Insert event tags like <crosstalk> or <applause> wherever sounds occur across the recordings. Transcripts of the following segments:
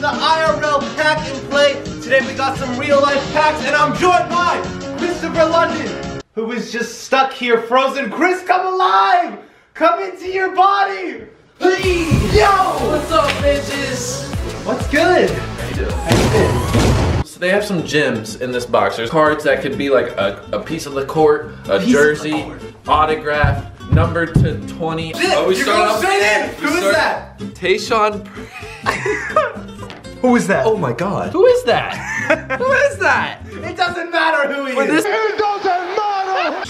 the IRL pack and play. Today we got some real life packs and I'm joined by Kristopher London, who is just stuck here frozen. Kris, come alive! Come into your body! Please! yo! What's up, bitches? What's good? How you doing? So they have some gems in this box. There's cards that could be like a, a piece of the court, a Piece jersey, court. autograph, number to 20. Oh, we You're start going off- straight in! Who is that? Tayshaun. <laughs> Who is that? Oh my god. Who is that? <laughs> Who is that? It doesn't matter who he But is. this-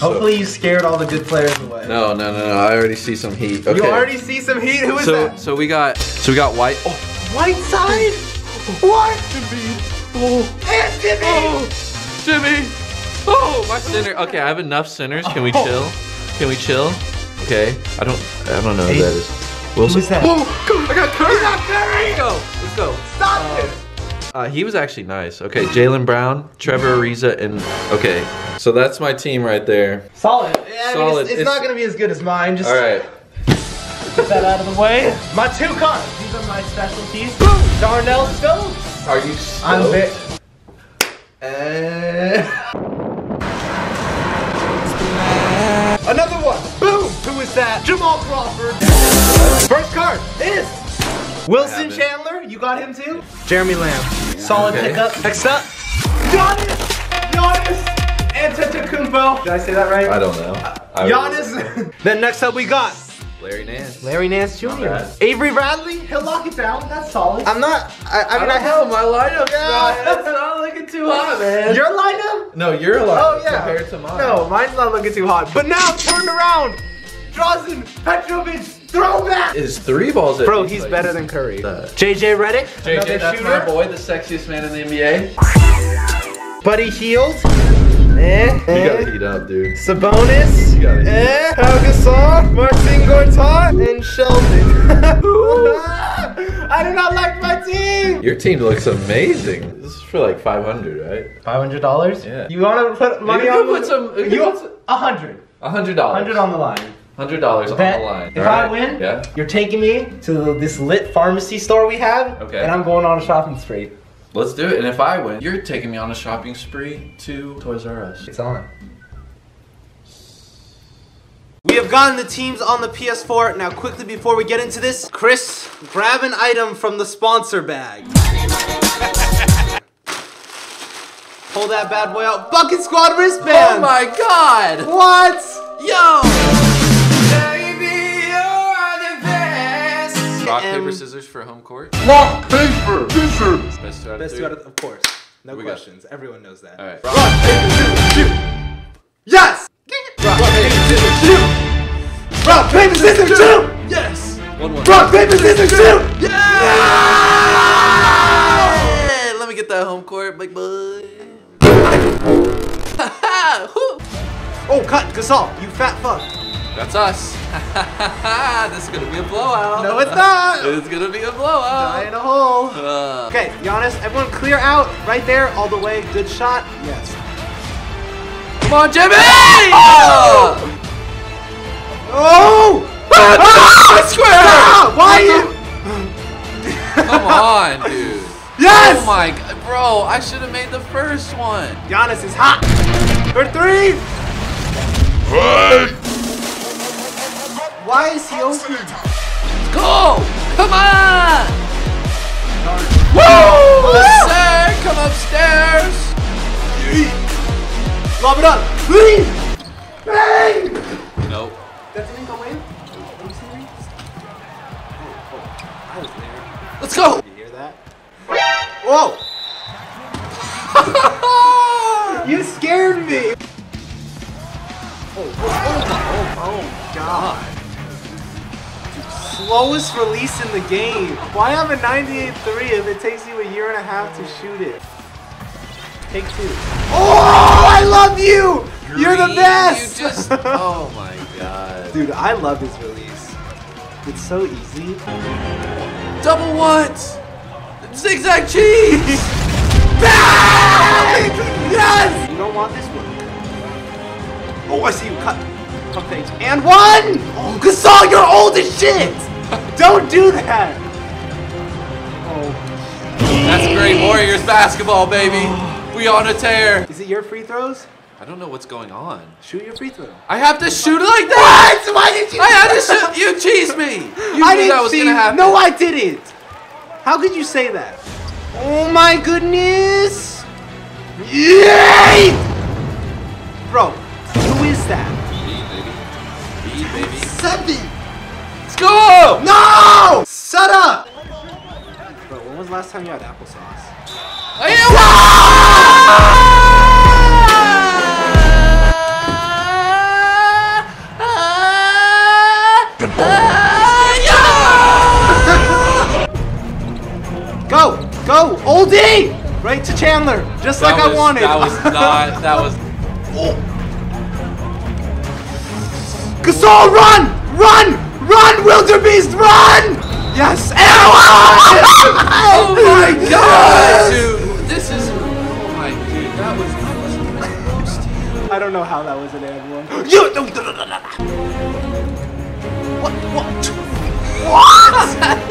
Hopefully you scared all the good players away. No, no, no, no. I already see some heat. Okay. You already see some heat. Who is so, that? so we got, so we got white. Oh, White side? What? oh, And Jimmy! oh, Jimmy. Oh, my center. Okay, I have enough centers. Can we Oh. chill? Can we chill? Okay. I don't, I don't know who that is. Wilson. Who's that? Oh, go, I got Curry. He's not Curry! Uh, he was actually nice. Okay, Jaylen Brown, Trevor Ariza, and okay. So that's my team right there. Solid. Yeah, I mean, Solid. It's, it's, It's- not gonna be as good as mine. Just All right. get that out of the way. My two cards. These are my specialties. Jarnell Stokes. Are you? I'm bit. Uh, Another one. Boom. Who is that? Jamal Crawford. First card is Wilson? Chandler. You got him too. Jeremy Lamb. Solid Okay. pickup. Next up, Giannis. Giannis Antetokounmpo. Did I say that right? I don't know. I Giannis. <laughs> then next up we got Larry Nance. Larry Nance Jr. bad. Avery Bradley. He'll lock it down. That's solid. I'm not. I, I I mean, don't I, know. have My lineup's Yeah. not. It's not looking too hot, man. your lineup. no, you're a lineup Oh yeah. compared to mine. No, mine's not looking too hot. But now turned around. Drazen Petrovic throwback. Is three balls at Bro, he's like- better than Curry. That. JJ Redick, JJ, another that's shooter. my boy, the sexiest man in the NBA. Buddy Hield. Eh, You eh. gotta heat up, dude. Sabonis. You gotta- Eh. Pau Gasol. Marcin Gortat. And Sheldon. <laughs> I do not like my team. Your team looks amazing. This is for like 500, right? Five hundred dollars. Yeah. You want to put money You on? can put some- you You want a hundred. A hundred dollars. Hundred on the line. Hundred dollars on the line. if All I right. win, Yeah. you're taking me to this lit pharmacy store we have, Okay. and I'm going on a shopping spree. Let's do it. And if I win, you're taking me on a shopping spree to Toys R Us. It's on. We have gotten the teams on the PS4. Now, quickly before we get into this, Kris, grab an item from the sponsor bag. <laughs> Pull that bad boy out. Bucket Squad wristband. Oh my god! What? Yo! Paper, um, scissors for home court. Rock, paper, scissors. Best two out of Best three. two out of, of course. No We got- questions. Everyone knows that. Alright. Rock, paper, scissors, shoot. Yes. Rock, paper, scissors, shoot. Rock, paper, scissors, shoot. Yes! One one. Rock, paper, scissors, shoot. Yeah! Let me get that home court, big boy. <laughs> <laughs> Whew. Oh, cut, Gasol, you fat fuck. That's us. <laughs> this is gonna be a blowout. No, it's not. <laughs> It's gonna be a Die blowout. in a hole. Uh, Okay, Giannis, everyone clear out right there, all the way. Good shot. Yes. come on, Jimmy! Oh! Oh! <laughs> Ah, square! Ah, why you? Come on, dude. Yes! Oh my god, bro, I should have made the first one. Giannis is hot. For three. Why is he open? Go! Come on! Woo! Sir, come upstairs! Lob it up. Three. Bang! Nope. That didn't go in? Are you serious? Oh, oh, I was there. Let's go! You hear that? Whoa! <laughs> You scared me! Oh, oh, oh, oh, oh, God. Slowest release in the game. Why have a 98-3 if it takes you a year and a half to shoot it? Take two. Oh, I love you! You're the best! You just, <laughs> oh my god. Dude, I love this release. It's so easy. Double what? Zigzag cheese! <laughs> Yes! You don't want this one. Oh, I see you cut. Cut things. And one! Oh, Gasol, you're old as shit! <laughs> don't do that! Oh. That's great Warriors basketball, baby. We on a tear. Is it your free throws? I don't know what's going on. Shoot your free throw. I have to shoot it like that. What? Why did you? I had to <laughs> shoot. You cheesed me. You I knew that was gonna happen. No, I didn't. How could you say that? Oh my goodness! Yay! Bro, who is that? Beat, baby. Beat, baby. Seven. Let's go. Shut up! Bro, when was the last time you had applesauce? Oh, go! Go! Oldie! Right to Chandler, just like That I wanted. That was <laughs> not. That was. Gasol, run! Run! Run, Wildebeest, run! Yes! <laughs> Oh my god, dude! This is. Oh my dude, that was. That was I don't know how that was an and one. You. What? What? What? <laughs>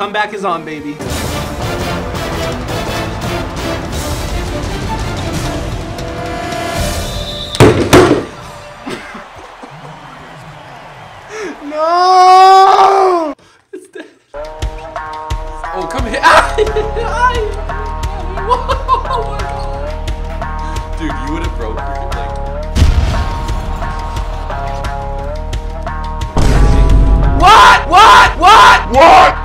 comeback is on, baby. <laughs> no! It's dead. Oh, come here. <laughs> Dude, you would have broke your like. What? What? What? What?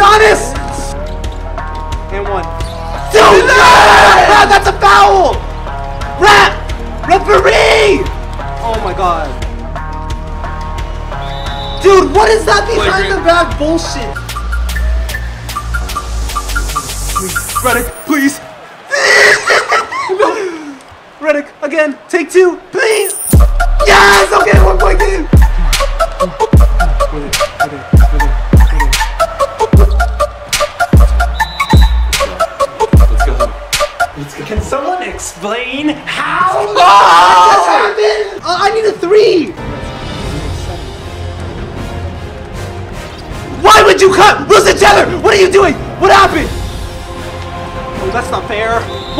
Giannis! And one. Dude! Ah, that's a foul! Ref! Referee! Oh my god. Dude, what is that behind the back bullshit? Redick, please. <laughs> <laughs> Redick, again, take two, please.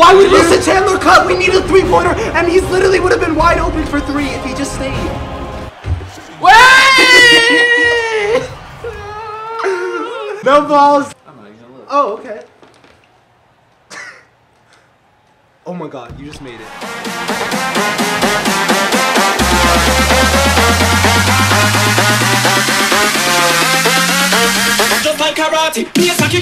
Why would Wilson Chandler cut? We need a three-pointer, and he's literally would have been wide open for three if he just stayed. Wait! No balls. I'm not even gonna look. Oh, okay. <laughs> oh my god, you just made it. Just like karate, be a saki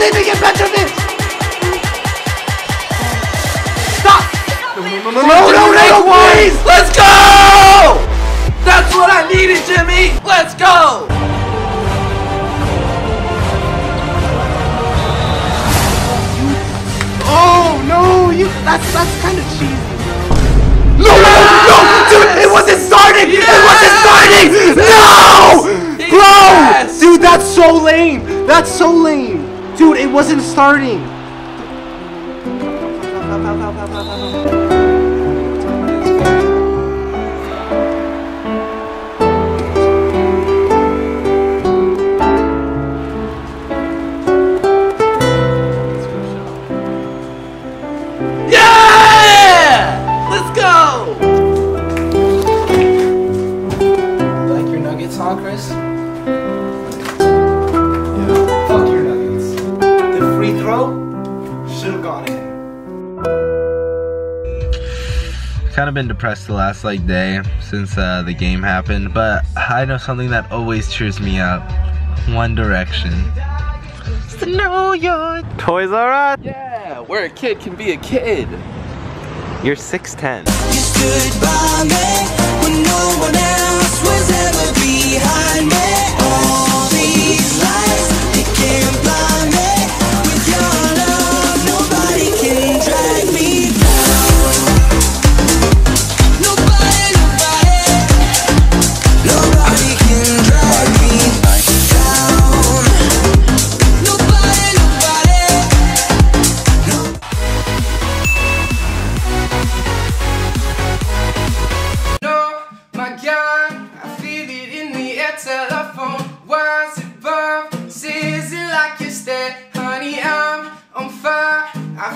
Why are you leaving it, Benjamin? Stop! No, no, no, no, no, no, no, please! Let's go! That's what I needed, Jimmy. Let's go. Oh no, you that's that's kind of cheesy. No, no, no, dude, it wasn't starting. It wasn't starting. No, bro, Yes! dude, that's so lame. That's so lame. Dude, it wasn't starting. of been depressed the last like day since uh, the game happened, but I know something that always cheers me up. One Direction. Your Toys R Us. Yeah, where a kid can be a kid. You're 6'10". You